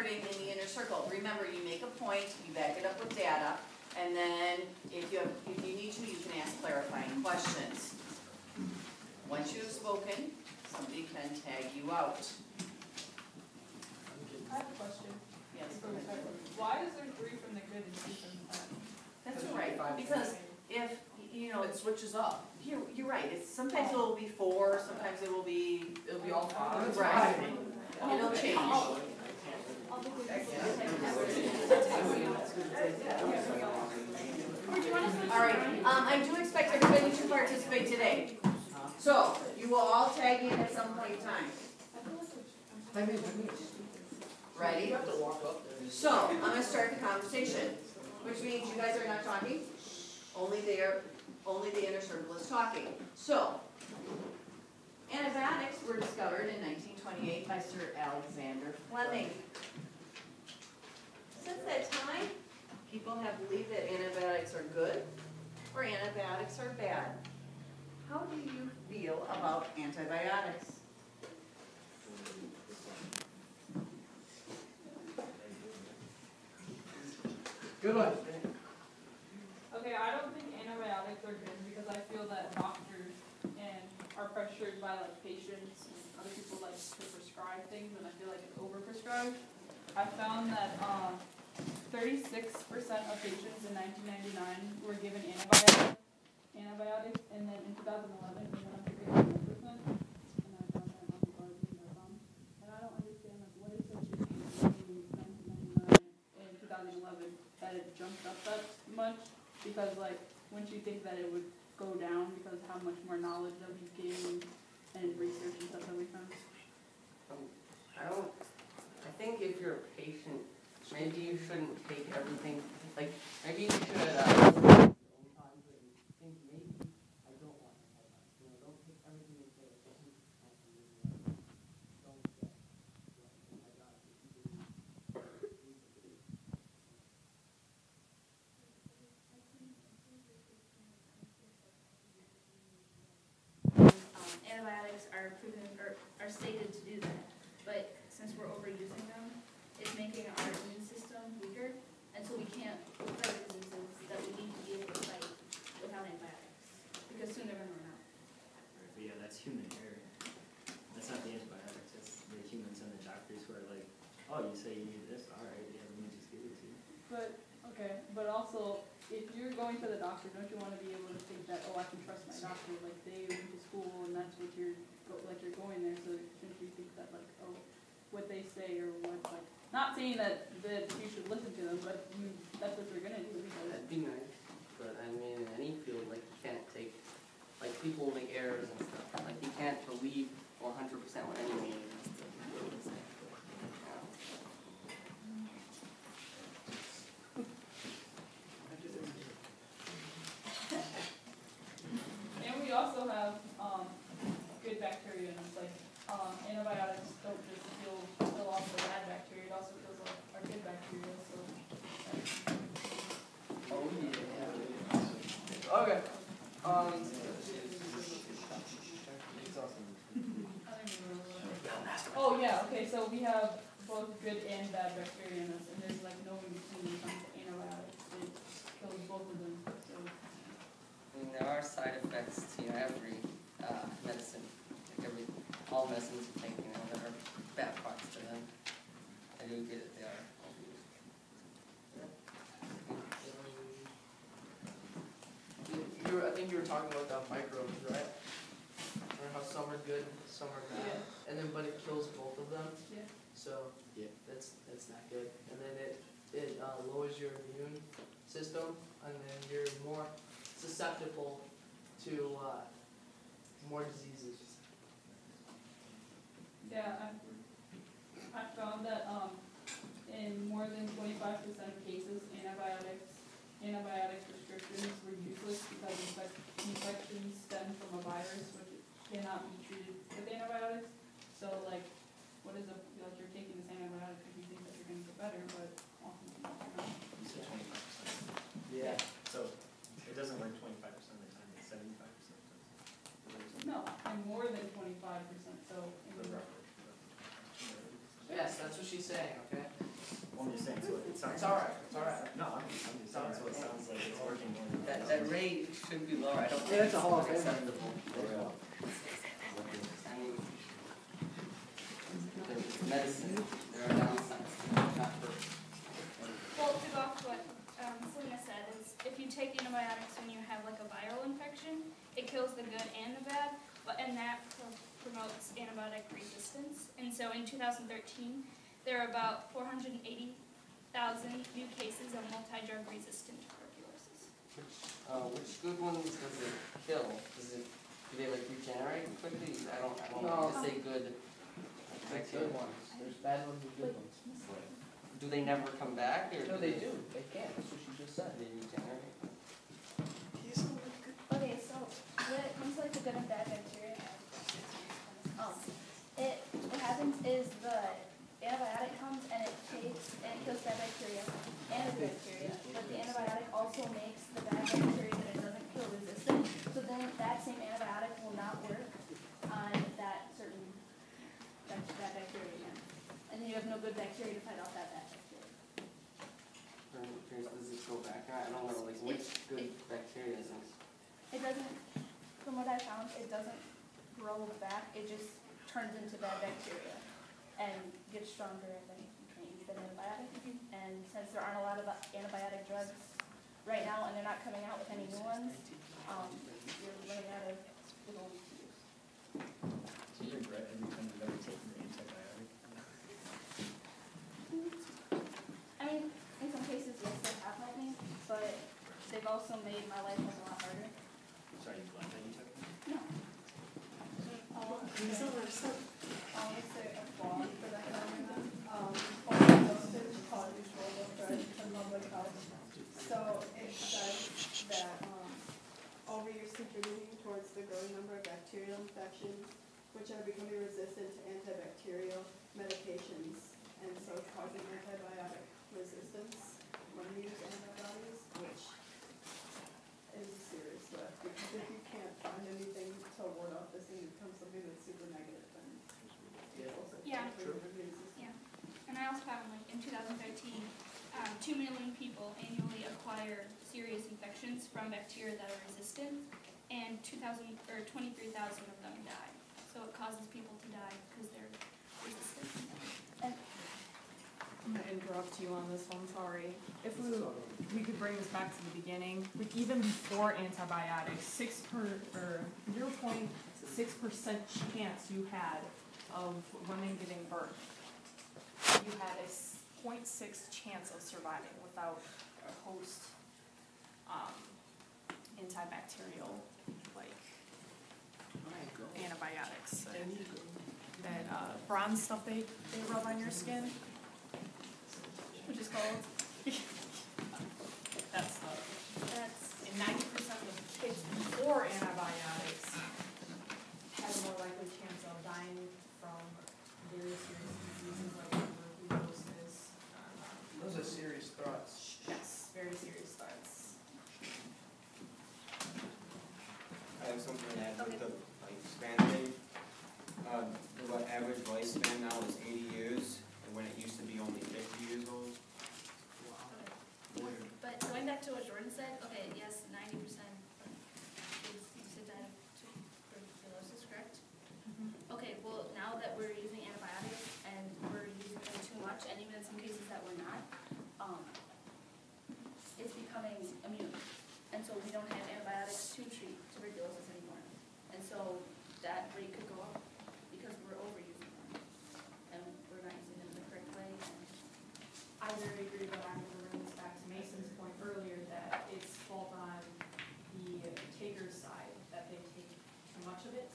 starting in the inner circle. Remember, you make a point, you back it up with data, and then if you have, if you need to, you can ask clarifying questions. Once you have spoken, somebody can tag you out. I have a question. Yes, for Ms. Piper. Why is there three from the good and two from the bad? that's all right, because if, you know, It switches up. you're, you're right, it's, sometimes oh. it will be four, sometimes it will be, It'll be all five. right, it'll change. Oh. All right, um, I do expect everybody to participate today. So, you will all tag in at some point in time. Ready? To. So, I'm gonna start the conversation, which means you guys are not talking. Only there, only the inner circle is talking. So, antibiotics were discovered in nineteen twenty-eight by Sir Alexander Fleming. Since that time, people have believed that antibiotics are good or antibiotics are bad. How do you feel about antibiotics? Good one. Okay, I don't think antibiotics are good because I feel that doctors and are pressured by like patients and other people like to prescribe things and I feel like it's overprescribed. I found that, um, thirty-six percent of patients in nineteen ninety-nine were given antibiotics, antibiotics, and then in two thousand eleven, it went up to fifty-one percent. And I found that on Garden.com. And I don't understand like what is such a huge in nineteen ninety-nine and two thousand eleven that it jumped up that much because like wouldn't you think that it would go down because how much more knowledge that we've gained and research and stuff that we found? I don't, I think if you're a patient, maybe you shouldn't take everything, like, maybe you should, uh. Um, antibiotics are proven, or are stated to do that, but since we're overusing them, it's making our immune system weaker, and so we can't fight diseases that we need to be able to fight without antibiotics, because soon they're gonna run out. Right, but yeah, that's human error. That's not the antibiotics, that's the humans and the doctors who are like, oh, you say you need this, alright, yeah, let me just give it to you. But, okay, but also, if you're going to the doctor, don't you wanna be able to think that, oh, I can trust my doctor, like, they went to school and that's what you're, go- like, you're going there, so shouldn't you think that, like, oh, what they say or what, like, not saying that, that you should listen to them, but you, that's what you're gonna do, because, That'd be nice, but I mean, in any field, like, you can't take, like, people will make errors and stuff, like, you can't believe one hundred percent what anyone is. and we also have, um, good bacteria, and it's like, um, antibiotics don't just kill, kill off the bad bacteria, it also kills off our good bacteria, so. Oh, yeah. Okay, um. I think we were- Oh, yeah, okay, so we have both good and bad bacteria in us, and there's like no in between when it comes to antibiotics, it kills both of them, so. I mean, there are side effects to every uh, medicine, like every, all medicines you take, you know, there are bad parts to them. I do get it, they are. You were, I think you were talking about the microbes, right? Or how some are good, some are bad. And then, but it kills both of them, Yeah. so. Yeah. That's, that's not good. And then it, it uh, lowers your immune system, and then you're more susceptible to, uh, more diseases. Yeah, I, I found that, um, in more than twenty-five percent of cases, antibiotics, antibiotic prescriptions were useless because infec- infections stem from a virus which cannot be treated with antibiotics. So like, what is a, like you're taking this antibiotic because you think that you're gonna get better, but often you're not. You said twenty-five percent. Yeah. So, it doesn't work twenty-five percent of the time, it's seventy-five percent of the time. No, and more than twenty-five percent, so. in- But roughly. Yes, that's what she's saying, okay? Well, I'm just saying, sounds. It's alright, it's alright. No, I'm, I'm just saying, so it sounds like it's working more than. That, that rate should be lower, I don't think Yeah, it's it's a Hall of Fame. acceptable. I mean, there's medicine, there are downsides, not for. Well, to go off what um, Selena said, is if you take antibiotics when you have like a viral infection, it kills the good and the bad, but and that pro- promotes antibiotic resistance. And so in 2013, there are about 480,000 new cases of multi-drug resistant tuberculosis. Which, uh, which good ones does it kill? Does it, do they like regenerate quickly? I don't, I don't know to say good. There's good ones, there's bad ones and good ones. Do they never come back or? No, they do, they can, that's what she just said. They regenerate? Okay, so when it comes to like the good and bad bacteria, um, it, what happens is the antibiotic comes and it takes, and it kills bad bacteria and the good bacteria, but the antibiotic also makes the bad bacteria that it doesn't kill resistant, so then that same antibiotic will not work on that certain, bad, bacteria again. And then you have no good bacteria to fight off that bad bacteria. Does it go back? I don't know, like which good bacteria is it? It doesn't, from what I found, it doesn't grow back, it just turns into bad bacteria and gets stronger and then you can use an antibiotic. And since there aren't a lot of antibiotic drugs right now and they're not coming out with any new ones, um, you're running out of good ones to use. Do you regret every time you've ever taken an antibiotic? I mean, in some cases, yes, they have helped me, but they've also made my life a lot harder. Sorry, you glad that you took it? No. Um, um, it's a a flaw for that kind of, um, overdoses cause control over the public health. So it says that, um, overuse contributing towards the growing number of bacterial infections, which are becoming resistant to antibacterial medications, and so it's causing antibiotic resistance when we use antibiotics, which is a serious threat, because if you can't find anything to ward off this and it becomes something that's super negative, then it's also Yeah. for your immune system. Yeah, and I also found like in two thousand thirteen, um, two million people annually acquire serious infections from bacteria that are resistant, and two thousand, or twenty-three thousand of them die. So it causes people to die because they're resistant. I'm gonna interrupt you on this one, sorry. If we, we could bring this back to the beginning, like even before antibiotics, six per, or zero point six percent chance you had of women giving birth. You had a 0.6 chance of surviving without a host, um, antibacterial, like, antibiotics. That, uh, bronze stuff they, they rub on your skin, which is called, That's the, that's, and ninety percent of kids before antibiotics had a more likely chance of dying from various serious diseases like tuberculosis. um, Those are serious threats. Yes, very serious threats. I have something to add with the lifespan thing. Uh, the what average lifespan now is eighty years, and when it used to be only fifty years old. but going back to what Jordan said, okay, yes, ninety percent of kids used to die of tuberculosis, correct? Okay, well, now that we're using antibiotics and we're using them too much, and even in some cases that we're not, um, it's becoming immune. And so we don't have antibiotics to treat tuberculosis anymore. And so that rate could go up because we're overusing them. And we're not using them the correct way and I very agree, but I'm gonna bring this back to Mason's point earlier that it's fault on the taker's side, that they take too much of it,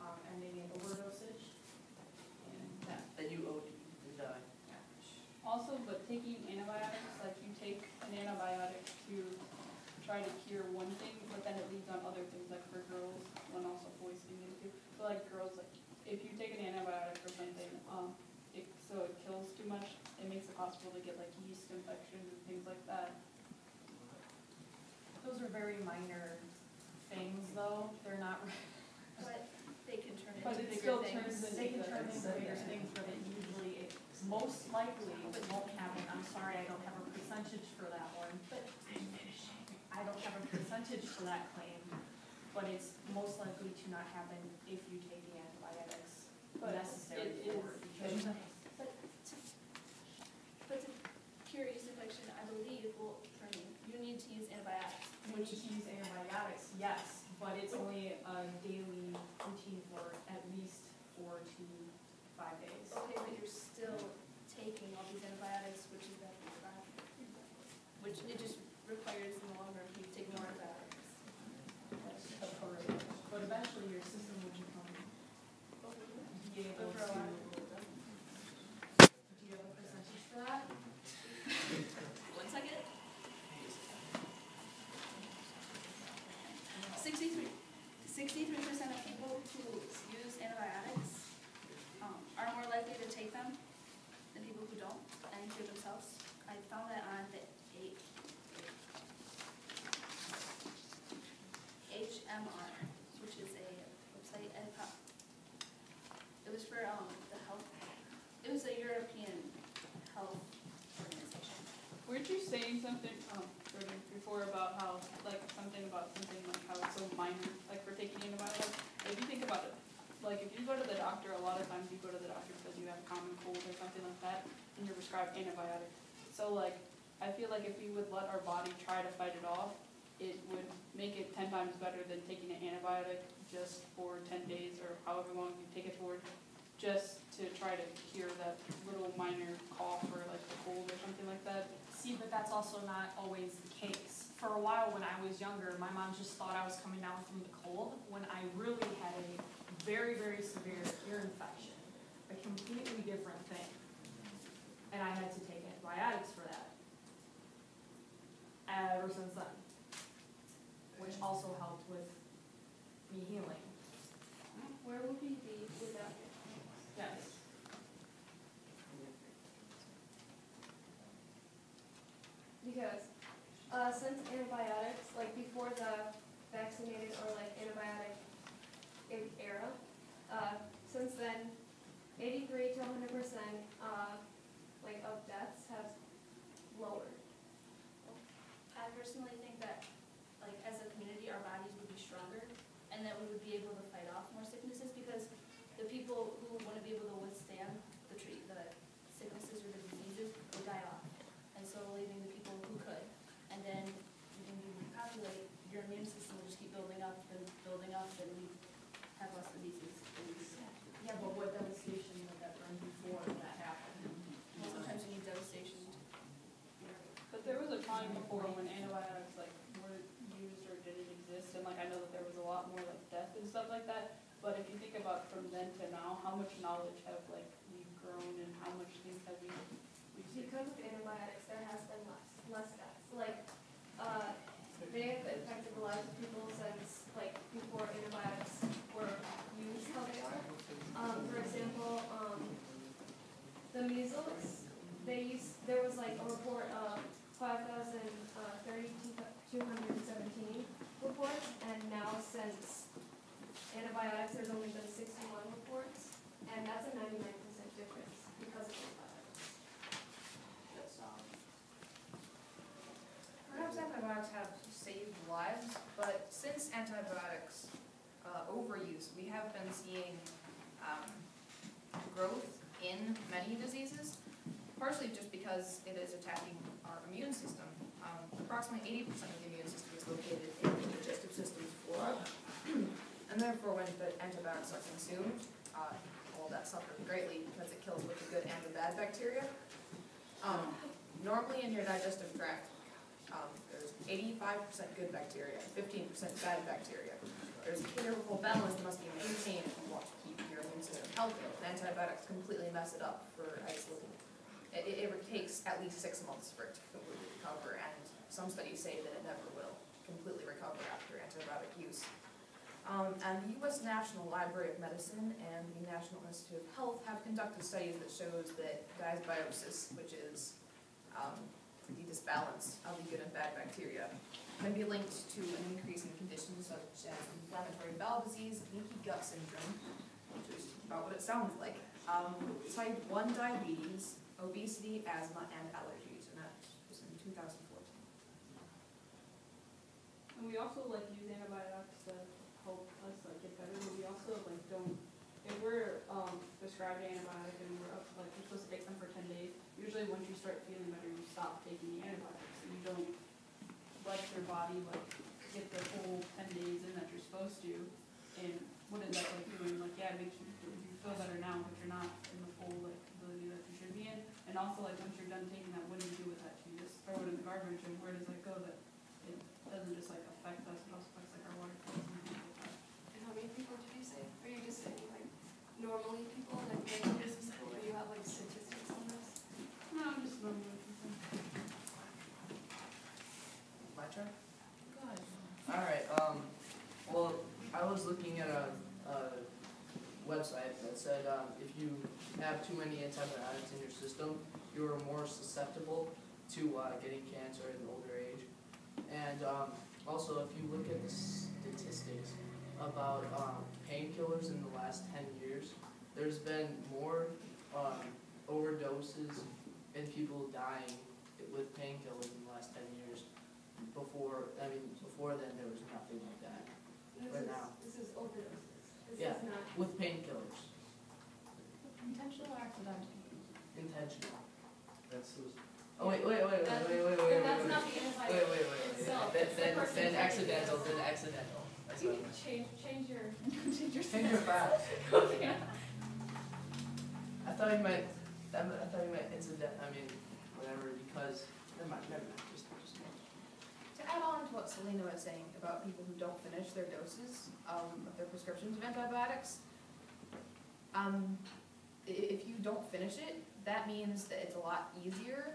um, and maybe an overdosage. And that, Then you OD, you die. Also, but taking antibiotics, like you take an antibiotic to try to cure one thing, but then it leads on other things, like for girls, when also boys can get it too. So like girls, like, if you take an antibiotic for something, um, it, so it kills too much, it makes it possible to get like yeast infections and things like that. those are very minor things though, they're not, But they can turn But into it bigger still things. turns into they can the- turn into bigger things, but it usually, it most likely but won't happen, I'm sorry, I don't have a percentage for that one, but I don't have a percentage for that claim, but it's most likely to not happen if you take the antibiotics But necessary it for is- because But to, but to cure yeast infection, I believe, well, for me, you need to use antibiotics. you need to use antibiotics, yes, but it's only a daily routine for at least four to five days. Okay, but you're still taking all these antibiotics, which is that prescribed. Which it just requires in the long run, you take more antibiotics. But eventually your system will become, be able But for a to, while. do you have a percentage for that? One second. Sixty-three, sixty-three percent of people who use antibiotics, um, are more likely to take them than people who don't and cure themselves. I found that on the eight. HMR, which is a website, and it it was for, um, the health, it was a European health organization. Weren't you saying something, um, before about how, like, something about something like how it's so minor, like for taking antibiotics? If you think about it, like, if you go to the doctor, a lot of times you go to the doctor because you have a common cold or something like that, and you're prescribed antibiotics. So like, I feel like if we would let our body try to fight it off, it would make it ten times better than taking an antibiotic just for ten days or however long you take it for, just to try to cure that little minor cough or like a cold or something like that. See, but that's also not always the case. For a while, when I was younger, my mom just thought I was coming down from the cold, when I really had a very, very severe ear infection, a completely different thing. And I had to take antibiotics for that. Ever since then. Which also helped with me healing. Where we be without it? Yes. Because, uh, since antibiotics, like before the vaccinated or like antibiotic era, uh, since then, eighty-three to hundred percent, uh, like of deaths have lowered. I personally think that, like, as a community, our bodies would be stronger, and that we would be able to fight off more sicknesses, because the people who wouldn't be able to withstand the treat, the sicknesses or the diseases would die off. And so leaving the people who could, and then when you repopulate, your immune system will just keep building up and building up, and we have less diseases. Yeah, but what devastation would that bring before that happened? Well, Sometimes you need devastation to But there was a time before when antibiotics like weren't used or didn't exist, and like I know that there was a lot more like death and stuff like that. But if you think about from then to now, how much knowledge have like we grown and how much things have we we've seen? Because of antibiotics, there has been less, less deaths. Like, uh, they have affected the lives of people since, like, before antibiotics were used how they are. Um, for example, um, the measles, they used, there was like a report of five thousand, uh, thirty-two hundred and seventeen reports, and now since antibiotics, there's only been sixty-one reports, and that's a ninety-nine percent difference because of antibiotics. Perhaps antibiotics have saved lives, but since antibiotics uh, overuse, we have been seeing um, growth in many diseases, partially just because it is attacking our immune system. Um, Approximately eighty percent of the immune system is located in the digestive system's flora, therefore when the antibiotics are consumed, uh, well, that suffers greatly because it kills both the good and the bad bacteria. Um, Normally in your digestive tract, um, there's eighty-five percent good bacteria, fifteen percent bad bacteria. There's a favorable balance that must be maintained if you want to keep your immune system healthy. Antibiotics completely mess it up for isolating. It, it, it takes at least six months for it to completely recover, and some studies say that it never will completely recover after antibiotic use. Um, and the U.S. National Library of Medicine and the National Institute of Health have conducted studies that shows that dysbiosis, which is um, the disbalance of the good and bad bacteria can be linked to an increase in conditions such as inflammatory bowel disease, leaky gut syndrome, which is about what it sounds like, um, type one diabetes, obesity, asthma, and allergies, and that was in two thousand fourteen. And we also like use antibiotics to help us like get better, but we also like don't, if we're, um, prescribed an antibiotic and we're up, like, we're supposed to take them for ten days, usually once you start feeling better, you stop taking the antibiotics, and you don't let your body like get the full ten days in that you're supposed to, and what that like doing, like, yeah, it makes you, you feel better now, but you're not in the full like ability that you should be in, and also like, once you're done taking that, what do you do with that, do you just throw it in the garbage, and where does that go, that it doesn't just like affect us, it also affects like our water quality and things like that. And how many people did you say? Are you just saying like normally people, like regular business people, or you have like statistics on this? No, I'm just normally. My turn? Go ahead. Alright, um, well, I was looking at a, a website that said, um, if you have too many antibiotics in your system, you're more susceptible to, uh, getting cancer in older age. And, um, also, if you look at the statistics about, um, painkillers in the last ten years, there's been more, um, overdoses and people dying with painkillers in the last ten years before, I mean, before then, there was nothing like that, This Right is- now. This is overdoses. This Yeah. is not. with painkillers, Intentional or accidental? intentional. That's those Oh, wait, wait, wait, wait, That's- wait, wait, wait, wait, That's wait, not the wait, antibiotic wait, wait, wait, itself. then, It's the then, person then taking it. accidental, then accidental, that's You what. can change, change your. Change your facts. I thought you meant, I meant- I thought you meant incident, I mean, whatever, because, never mind, never mind, just, just. To add on to what Selena was saying about people who don't finish their doses um, of their prescriptions of antibiotics, um, i- if you don't finish it, that means that it's a lot easier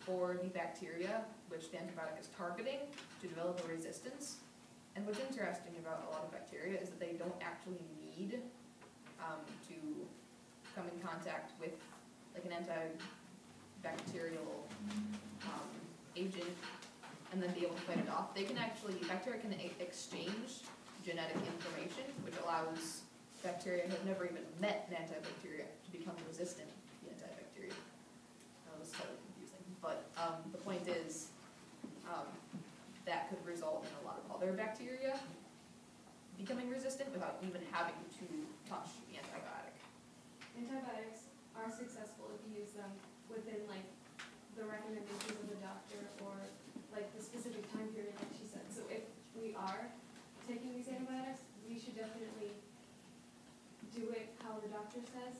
for the bacteria which the antibiotic is targeting to develop a resistance. And what's interesting about a lot of bacteria is that they don't actually need um, to come in contact with like an antibacterial um, agent and then be able to fight it off. They can actually, bacteria can exchange genetic information, which allows bacteria who have never even met an antibacteria to become resistant to the antibacteria. That was slightly confusing, but, um, the point is, um, that could result in a other bacteria becoming resistant without even having to touch the antibiotic. Antibiotics are successful if you use them within like the recommendations of the doctor or like the specific time period like she said. So if we are taking these antibiotics, we should definitely do it how the doctor says